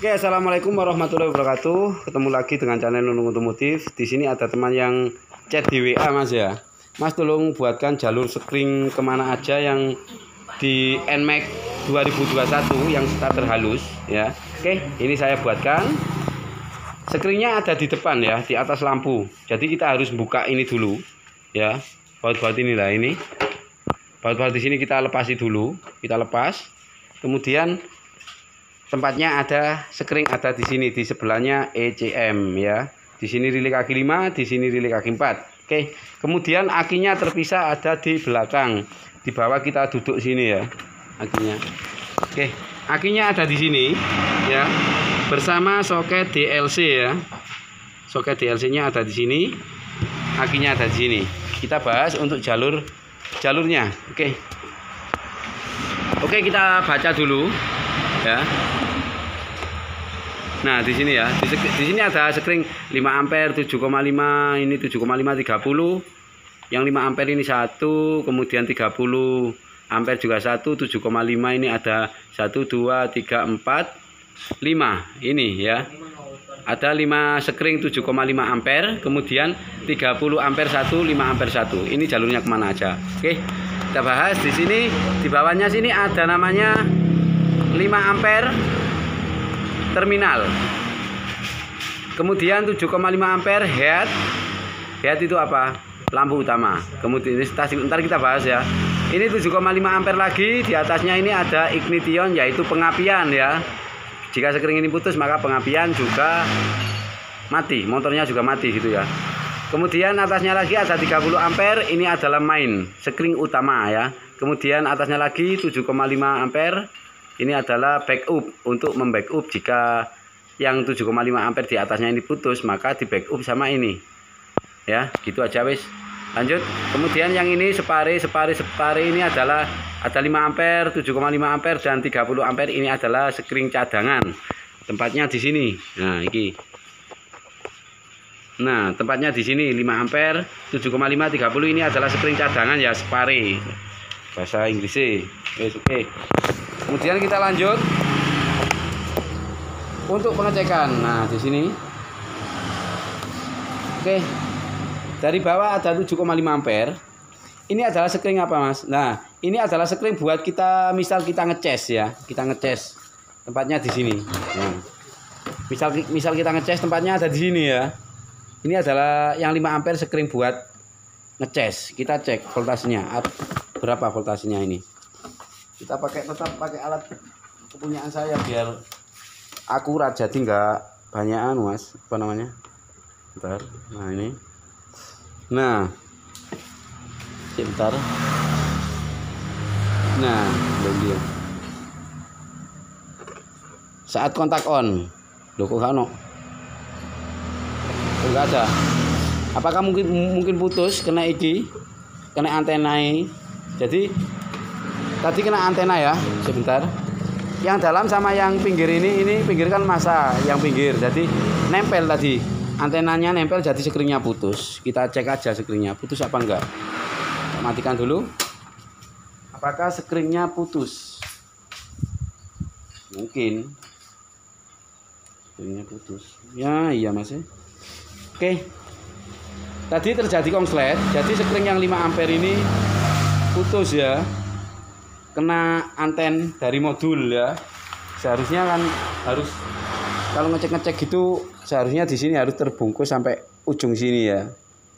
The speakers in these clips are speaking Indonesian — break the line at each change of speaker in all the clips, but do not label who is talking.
Oke, assalamualaikum warahmatullahi wabarakatuh. Ketemu lagi dengan channel Nunung Otomotif. Di sini ada teman yang chat di WA, Mas ya. Mas tolong buatkan jalur screen ke mana aja yang di NMAX 2021 yang starter halus ya. Oke, ini saya buatkan. Screennya ada di depan ya, di atas lampu. Jadi kita harus buka ini dulu ya. Baut-baut inilah ini. Baut-baut di sini kita lepasi dulu, kita lepas. Kemudian tempatnya ada screen ada di sini di sebelahnya ECM ya. Di sini rilik kaki 5 di sini rilik kaki 4 oke kemudian akinya terpisah ada di belakang. Di bawah kita duduk sini ya akinya. Oke akinya ada di sini ya. Bersama soket DLC ya. Soket DLC nya ada di sini akinya ada di sini. Kita bahas untuk jalur jalurnya. Oke. Oke kita baca dulu ya Nah, di sini ya. Di, di sini ada screen 5 ampere 7,5, ini 7,5 30. Yang 5 ampere ini satu, kemudian 30 ampere juga satu, 7,5 ini ada 1 2 3 4 5. Ini ya. Ada 5 screen 7,5 ampere, kemudian 30 ampere 1, 5 ampere 1. Ini jalurnya ke mana aja. Oke. Kita bahas di sini di bawahnya sini ada namanya 5 ampere terminal. Kemudian 7,5 ampere head. Head itu apa? Lampu utama. Kemudian ntar kita bahas ya. Ini 7,5 ampere lagi di atasnya ini ada ignition yaitu pengapian ya. Jika sekering ini putus maka pengapian juga mati. Motornya juga mati gitu ya. Kemudian atasnya lagi ada 30 ampere ini adalah main sekring utama ya. Kemudian atasnya lagi 7,5 ampere ini adalah backup untuk membackup jika yang 7,5 ampere di atasnya ini putus maka di backup sama ini. Ya gitu aja wis. Lanjut. Kemudian yang ini separe separe separe ini adalah ada 5 ampere 7,5 ampere dan 30 ampere. Ini adalah screen cadangan. Tempatnya di sini. Nah ini nah tempatnya di sini 5 ampere 7,5 30 ini adalah screen cadangan ya separe. Bahasa Inggrisnya. Oke. okay kemudian kita lanjut. Untuk pengecekan. Nah di sini. Oke. Dari bawah ada 7,5 ampere. Ini adalah screen apa mas? Nah ini adalah screen buat kita misal kita ngeces ya. Kita ngeces. Tempatnya di sini. Nah, misal misal kita ngeces tempatnya ada di sini ya. Ini adalah yang 5 ampere screen buat ngeces. Kita cek voltasenya. Berapa voltasenya ini kita pakai tetap pakai alat kepunyaan saya. Biar akurat jadi nggak banyak anu mas. Apa namanya? Bentar. Nah ini. Nah. Sebentar nah belum dia. Saat kontak on. Kok kano enggak ada? Apakah mungkin mungkin putus kena iki kena antena jadi tadi kena antena ya sebentar. Yang dalam sama yang pinggir ini ini pinggir kan masa yang pinggir. Jadi nempel tadi. Antenanya nempel jadi sekringnya putus. Kita cek aja sekringnya putus apa enggak. Matikan dulu. Apakah sekringnya putus? Mungkin. Sekringnya putus. Ya iya mas ya. oke. Tadi terjadi konslet jadi sekring yang 5 ampere ini putus ya kena anten dari modul ya. Seharusnya kan harus kalau ngecek-ngecek gitu seharusnya di sini harus terbungkus sampai ujung sini ya.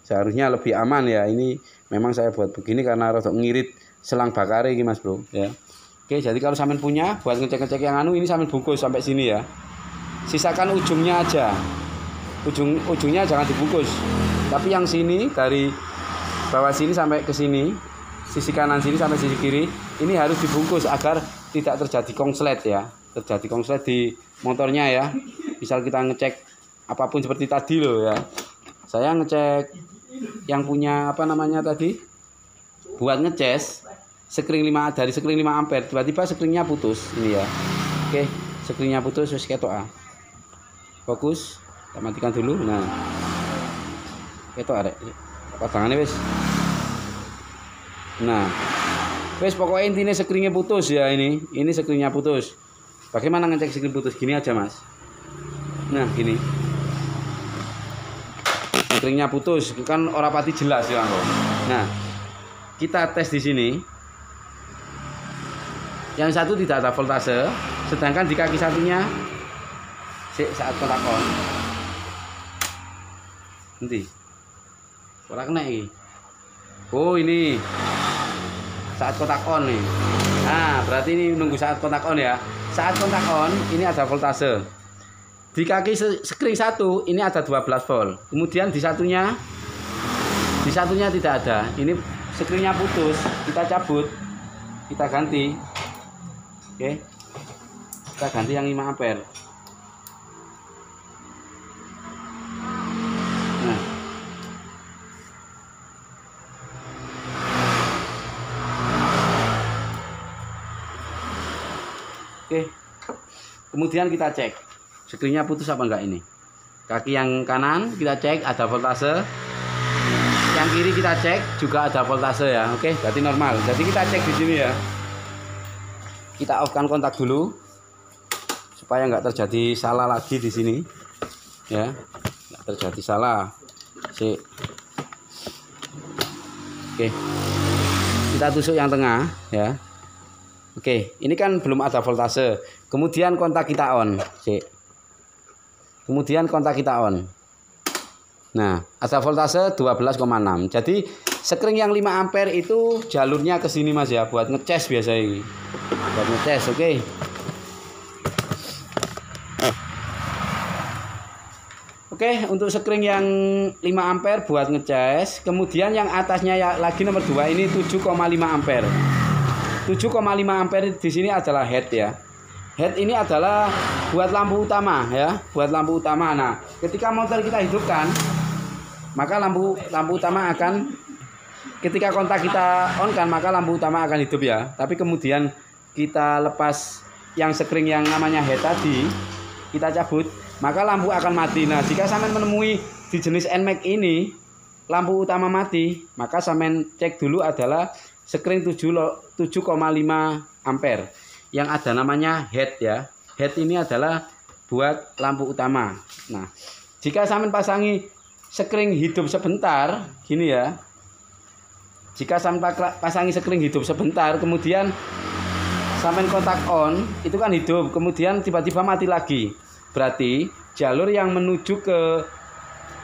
Seharusnya lebih aman ya. Ini memang saya buat begini karena rotok ngirit selang bakar ini mas bro. Ya. Oke jadi kalau sampean punya buat ngecek-ngecek yang anu ini sampean bungkus sampai sini ya. Sisakan ujungnya aja. Ujung ujungnya jangan dibungkus. Tapi yang sini dari bawah sini sampai ke sini sisi kanan sini sampai sisi kiri ini harus dibungkus agar tidak terjadi kongslet ya. Terjadi kongslet di motornya ya. Misal kita ngecek apa pun seperti tadi loh ya. Saya ngecek yang punya apa namanya tadi? Buat ngeces screen 5 dari screen 5 ampere tiba-tiba screennya putus ini ya. Oke screennya putus wis ketok ah fokus kita matikan dulu. Nah ketok arek pasangannya wis Nah, wes pokoknya intinya screennya putus ya ini. Ini screennya putus. bagaimana ngecek screen putus? Gini aja mas. Nah gini. Screennya putus kan orang pati jelas ya nah kita tes di sini. Yang satu tidak ada voltase sedangkan di kaki satunya saat kontak on nanti. Orang kena oh ini saat kontak on nih. Nah berarti ini nunggu saat kontak on ya. Saat kontak on ini ada voltase. Di kaki screen satu ini ada 12 volt. Kemudian di satunya di satunya tidak ada. Ini screennya putus kita cabut. Kita ganti. Oke. Kita ganti yang 5 ampere nah oke. Kemudian kita cek. Screennya putus apa enggak ini? Kaki yang kanan kita cek ada voltase. Yang kiri kita cek juga ada voltase ya. Oke berarti normal. Jadi kita cek di sini ya. Kita off kan kontak dulu supaya enggak terjadi salah lagi di sini. Ya enggak terjadi salah. Si. Oke. Kita tusuk yang tengah ya Oke, ini kan belum ada voltase. Kemudian kontak kita on. Sik. Kemudian kontak kita on. Nah, ada voltase 12,6. Jadi sekring yang 5 ampere itu jalurnya ke sini Mas ya buat ngecas biasa ini. Buat ngecas, oke. Oke, untuk sekring yang 5 ampere buat ngecas. Kemudian yang atasnya ya, lagi nomor 2 ini 7,5 ampere. 7,5 ampere di sini adalah head ya. Head ini adalah buat lampu utama ya buat lampu utama. Nah ketika motor kita hidupkan maka lampu lampu utama akan ketika kontak kita on kan maka lampu utama akan hidup ya. Tapi kemudian kita lepas yang sekring yang namanya head tadi kita cabut maka lampu akan mati. Nah jika sampai menemui di jenis NMAX ini lampu utama mati maka sampai cek dulu adalah sekring 7,5 ampere yang ada namanya head ya. Head ini adalah buat lampu utama. Nah, jika sampai pasangi sekring hidup sebentar, gini ya. Jika sampai pasangi sekring hidup sebentar, kemudian sampai kontak on, itu kan hidup, kemudian tiba-tiba mati lagi. Berarti jalur yang menuju ke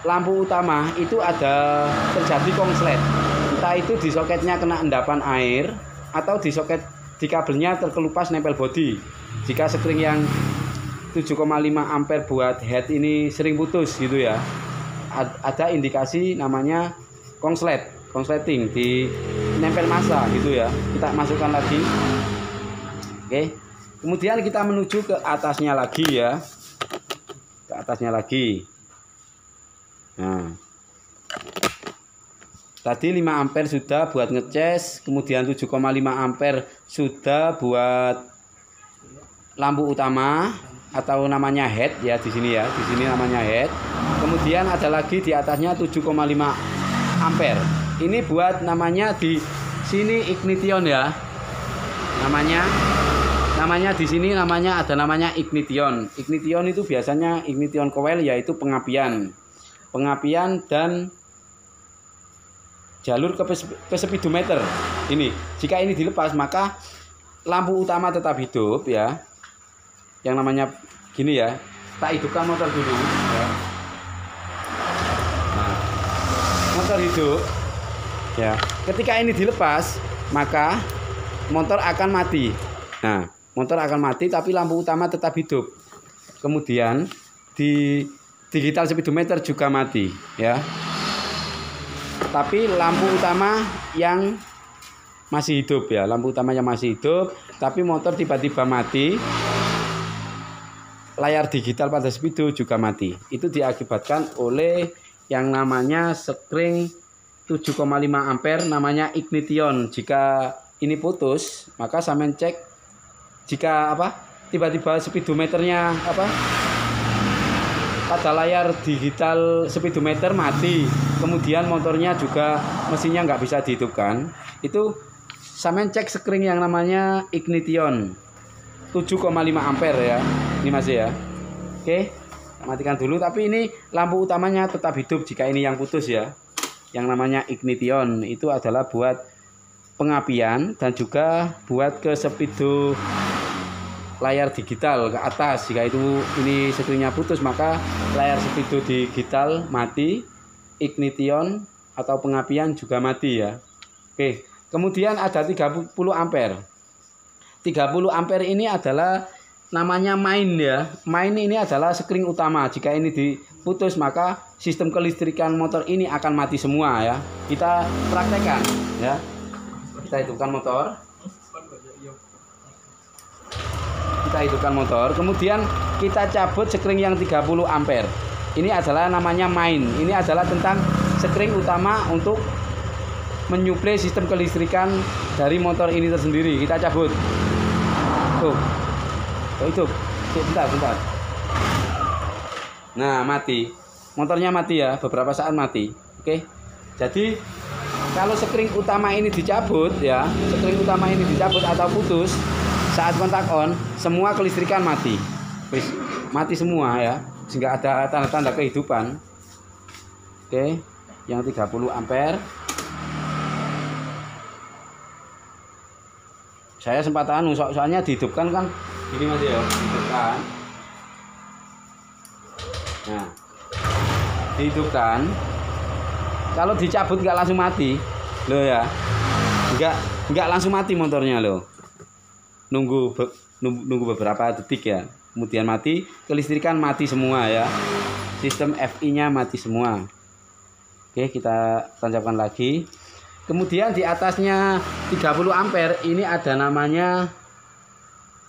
lampu utama itu ada terjadi konslet. Entah itu di soketnya kena endapan air atau di soket di kabelnya terkelupas nempel body. Jika sekring yang 7,5 ampere buat head ini sering putus gitu ya. Ada indikasi namanya konslet, konsleting di nempel masa gitu ya. Kita masukkan lagi. Oke. Kemudian kita menuju ke atasnya lagi ya. Ke atasnya lagi. Nah, Tadi 5 ampere sudah buat ngecas, kemudian 7,5 ampere sudah buat lampu utama atau namanya head ya di sini ya. Di sini namanya head. Kemudian ada lagi di atasnya 7,5 ampere. Ini buat namanya di sini ignition ya. Namanya namanya di sini namanya ada namanya ignition. Ignition itu biasanya ignition coil yaitu pengapian. Pengapian dan jalur ke, ke speedometer ini jika ini dilepas maka lampu utama tetap hidup ya. Yang namanya gini ya tak hidupkan motor dulu ya. nah, motor hidup ya. Ketika ini dilepas maka motor akan mati. Nah motor akan mati tapi lampu utama tetap hidup. Kemudian di digital speedometer juga mati ya tapi lampu utama yang masih hidup ya lampu utama yang masih hidup tapi motor tiba-tiba mati. Layar digital pada speedo juga mati. Itu diakibatkan oleh yang namanya sekring 7,5 ampere namanya ignition jika ini putus maka saya cek jika apa tiba-tiba speedometernya apa pada layar digital speedometer mati. Kemudian motornya juga mesinnya nggak bisa dihidupkan. Itu sampean cek screen yang namanya ignition 7,5 ampere ya ini masih ya. Oke matikan dulu. Tapi ini lampu utamanya tetap hidup jika ini yang putus ya. Yang namanya ignition itu adalah buat pengapian dan juga buat ke speedo layar digital ke atas. Jika itu ini setunya putus maka layar speedo digital mati. Ignition atau pengapian juga mati ya. Oke kemudian ada 30 ampere. 30 ampere ini adalah namanya main ya. Main ini adalah skring utama. Jika ini diputus maka sistem kelistrikan motor ini akan mati semua ya. Kita praktekkan ya. Kita hidupkan motor kita hidupkan motor kemudian kita cabut sekring yang 30 ampere. Ini adalah namanya main. Ini adalah tentang sekring utama untuk menyuplai sistem kelistrikan dari motor ini tersendiri. Kita cabut. Tuh. Tuh itu. Bentar bentar. Nah mati. Motornya mati ya beberapa saat mati. Oke. Jadi kalau sekring utama ini dicabut ya sekring utama ini dicabut atau putus saat kontak on semua kelistrikan mati. Wis, mati semua ya. Sehingga ada tanda-tanda kehidupan. Oke yang 30 ampere. Saya sempat anu so soalnya dihidupkan kan ini masih ya? Dihidupkan. Nah. Dihidupkan. Kalau dicabut nggak langsung mati. Loh ya. Nggak nggak langsung mati motornya loh nunggu nunggu beberapa detik ya. Kemudian mati kelistrikan mati semua ya. Sistem FI nya mati semua. Oke kita tancapkan lagi. Kemudian di atasnya 30 ampere ini ada namanya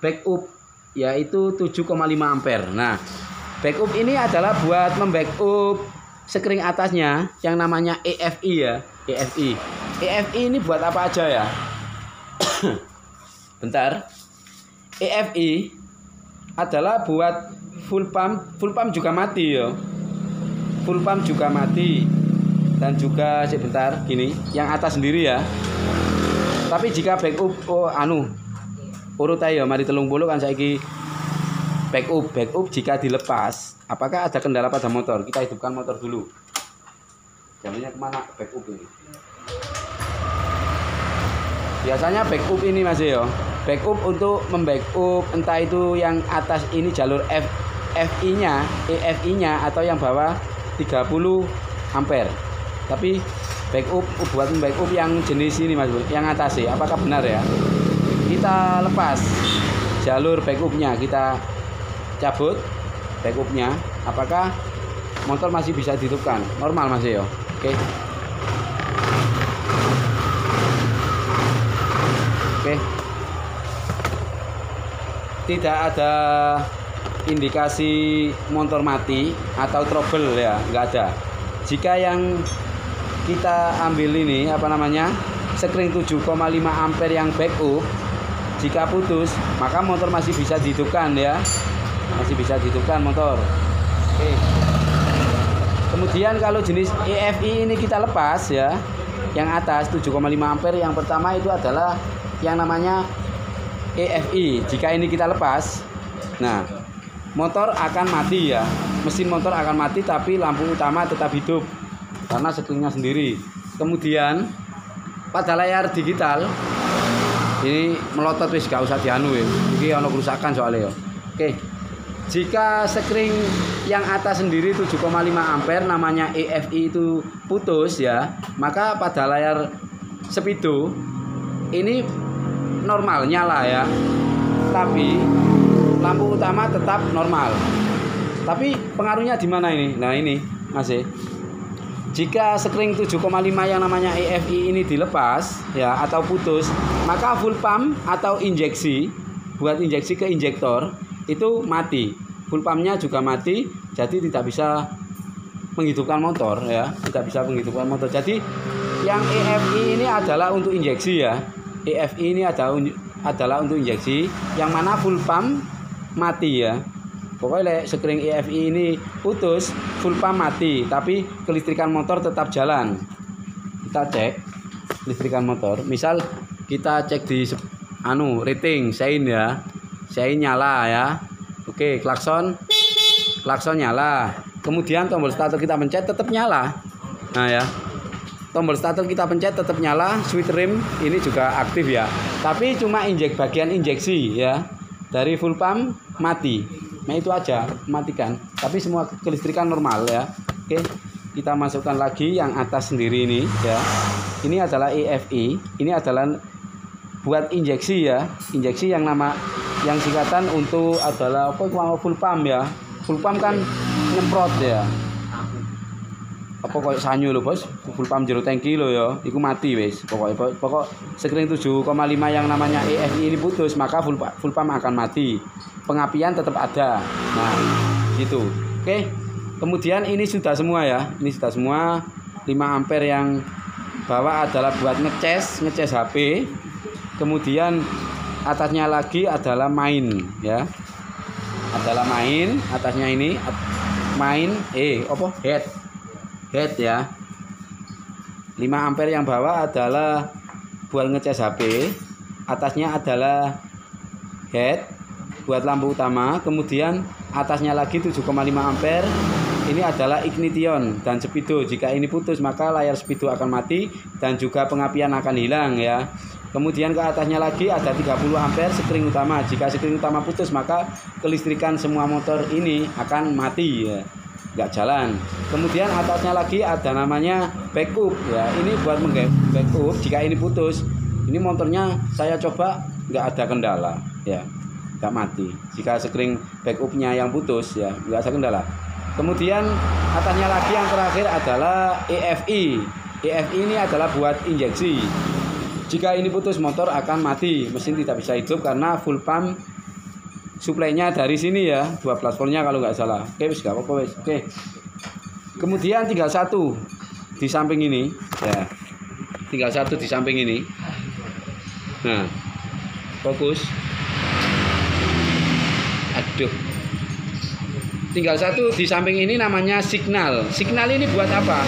backup yaitu 7,5 ampere. Nah backup ini adalah buat membackup sekring atasnya yang namanya EFI ya EFI EFI ini buat apa aja ya bentar. EFI adalah buat full pump full pump juga mati ya full pump juga mati. Dan juga sebentar gini yang atas sendiri ya. Tapi jika backup oh anu urut ayo mari telung bulu kan saya backup backup jika dilepas. Apakah ada kendala pada motor? Kita hidupkan motor dulu. Jamnya ke mana? Backup ini. Biasanya backup ini masih yo backup untuk membackup entah itu yang atas ini jalur F FI nya EFI nya atau yang bawah 30 ampere. Tapi backup buat backup yang jenis ini mas yang atas sih apakah benar ya? Kita lepas jalur backupnya kita cabut backupnya. Apakah motor masih bisa dihidupkan? Normal masih ya oke. Oke tidak ada indikasi motor mati atau trouble ya nggak ada. Jika yang kita ambil ini apa namanya screen 7,5 ampere yang backup jika putus maka motor masih bisa dihidupkan ya. Masih bisa dihidupkan motor. Oke. Kemudian kalau jenis EFI ini kita lepas ya yang atas 7,5 ampere yang pertama itu adalah yang namanya EFI jika ini kita lepas nah motor akan mati ya. Mesin motor akan mati tapi lampu utama tetap hidup. Karena sekelilingnya sendiri. Kemudian pada layar digital ini melotot wis gak usah dianu ya. Ini ono kerusakan soalnya ya. Oke. Jika sekring yang atas sendiri 7,5 ampere namanya EFI itu putus ya, maka pada layar speedo ini normal nyala ya. Tapi lampu utama tetap normal. Tapi pengaruhnya di mana ini? Nah, ini masih jika sekring 7,5 yang namanya EFI ini dilepas ya atau putus, maka full pump atau injeksi buat injeksi ke injektor itu mati full pumpnya juga mati jadi tidak bisa menghidupkan motor ya tidak bisa menghidupkan motor jadi yang EFI ini adalah untuk injeksi ya EFI ini adalah adalah untuk injeksi yang mana full pump mati ya. Pokoknya sekring EFI ini putus full pump mati tapi kelistrikan motor tetap jalan. Kita cek listrikan motor. Misal kita cek di anu rating sein ya. Saya nyala ya. Oke klakson klakson nyala. Kemudian tombol starter kita pencet tetap nyala. Nah ya tombol starter kita pencet tetap nyala. Switch rim ini juga aktif ya. Tapi cuma injek bagian injeksi ya. Dari full pump mati. Nah itu aja. Matikan. Tapi semua kelistrikan normal ya. Oke kita masukkan lagi yang atas sendiri ini ya. Ini adalah EFI ini adalah buat injeksi ya. Injeksi yang nama yang singkatan untuk adalah apa full pump ya. Full pump kan nyemprot ya apa kok sanyu lho bos. Full pump jero tangki lho ya. Iku mati wis. Pokoknya pokok sekring 7,5 yang namanya EFI ini putus maka full full pump akan mati. Pengapian tetap ada. Nah gitu. Oke. Kemudian ini sudah semua ya. Ini sudah semua. 5 ampere yang bawah adalah buat ngeces ngeces HP kemudian atasnya lagi adalah main ya. Adalah main atasnya ini main eh apa? Head head ya. 5 ampere yang bawah adalah buat ngecas HP atasnya adalah head buat lampu utama. Kemudian atasnya lagi 7,5 ampere. Ini adalah ignition dan speedo. Jika ini putus maka layar speedo akan mati dan juga pengapian akan hilang ya. Kemudian ke atasnya lagi ada 30 ampere sekring utama. Jika sekring utama putus maka kelistrikan semua motor ini akan mati ya nggak jalan. Kemudian atasnya lagi ada namanya backup. Ya ini buat backup. Jika ini putus ini motornya saya coba nggak ada kendala. Ya nggak mati. Jika screen backupnya yang putus ya nggak ada kendala. Kemudian atasnya lagi yang terakhir adalah EFI EFI ini adalah buat injeksi. Jika ini putus motor akan mati. Mesin tidak bisa hidup karena full pump suplainya dari sini ya dua platformnya kalau nggak salah. Oke wis nggak apa-apa wis. Oke. Kemudian tinggal satu di samping ini ya. Tinggal satu di samping ini. Nah fokus aduh. Tinggal satu di samping ini namanya signal. Signal ini buat apa?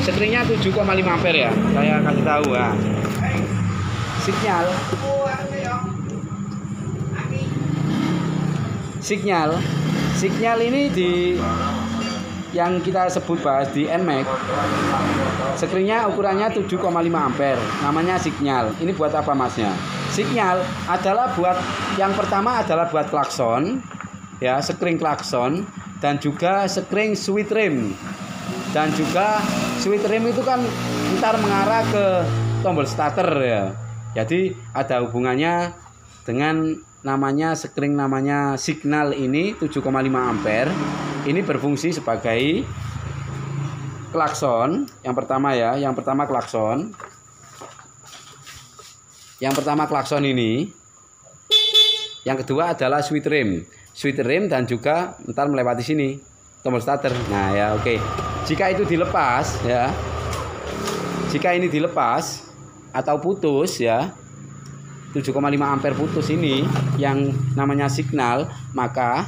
Setrenya 7,5 ampere ya saya kasih tahu ya signal signal. Signal ini di yang kita sebut bahas di NMAX. Screennya ukurannya 7,5 ampere. Namanya signal. Ini buat apa masnya? Signal adalah buat yang pertama adalah buat klakson ya screen klakson dan juga screen sweet rim. Dan juga sweet rim itu kan ntar mengarah ke tombol starter ya. Jadi ada hubungannya dengan namanya screen namanya signal ini 7,5 ampere. Ini berfungsi sebagai klakson. Yang pertama ya yang pertama klakson. Yang pertama klakson ini. Yang kedua adalah sweet rim. Sweet rim dan juga ntar melewati sini tombol starter. Nah ya oke. Okay. jika itu dilepas ya. Jika ini dilepas atau putus ya 7,5 ampere putus ini yang namanya signal maka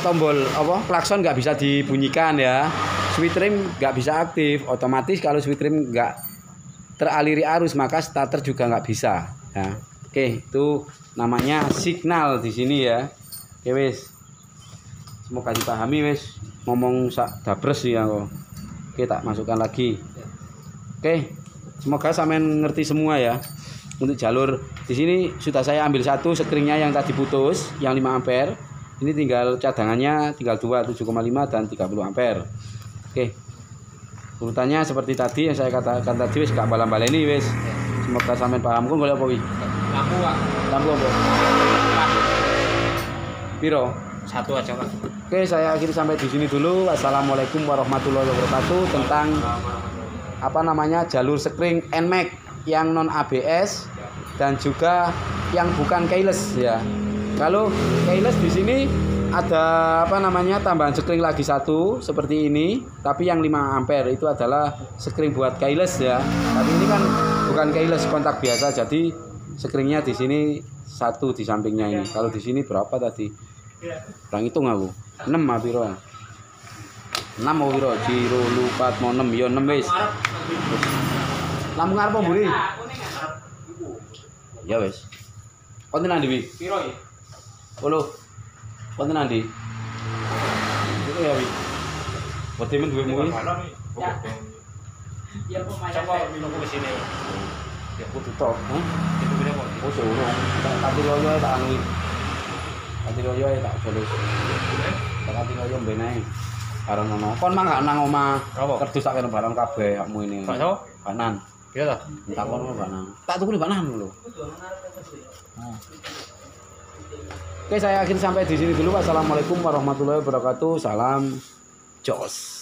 tombol apa klakson nggak bisa dibunyikan ya. Switch rim nggak bisa aktif otomatis kalau switch rim nggak teraliri arus maka starter juga nggak bisa. Ya oke itu namanya signal di sini ya. Oke wes semoga dipahami wes ngomong sak dabres ya kok oke tak masukkan lagi. Oke Semoga sampean ngerti semua ya. Untuk jalur di sini sudah saya ambil satu sekringnya yang tadi putus yang 5 ampere. Ini tinggal cadangannya tinggal 2 7,5 dan 30 ampere. Oke. Urutannya seperti tadi yang saya katakan tadi wis gak balam-baleni wis. Semoga sampean paham kok golek apa?
Lampu, Pak.
Lampu apa? Piro?
Satu aja, Pak.
Oke, saya akhiri sampai di sini dulu. Wassalamualaikum warahmatullahi wabarakatuh tentang apa namanya jalur screen NMAX yang non ABS dan juga yang bukan keyless ya. Kalau keyless di sini ada apa namanya tambahan screen lagi satu seperti ini, tapi yang 5 ampere itu adalah screen buat keyless ya. Tapi ini kan bukan keyless kontak biasa, jadi screennya di sini satu di sampingnya ini. Kalau di sini berapa tadi? Kurang hitung aku. 6 apiro. 6 mau piro? Jiro lupat mau 6 yo 6 wis. Lampu ngarep apa mburi? Ya wis. Konten nanti wi.
Piro ya?
Halo. Konten nanti. Itu ya wi. Berarti men duwe mui.
Ya.
Ya pemain
Coba minum ke sini.
Ya kudu tok. Hah?
Itu beda kok.
Oh suruh. Tak kati loyo tak anu. Kati loyo tak jolus. Tak loyo ae. Barang ngono. Kon mah gak nang omah. Tak kene barang kabeh hakmu ini.
Pak Sawo?
Banan.
Iya lah.
Entak kono banan. Tak tuku banan lho. Oke, saya akhiri sampai di sini dulu. Wassalamualaikum warahmatullahi wabarakatuh. Salam jos.